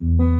you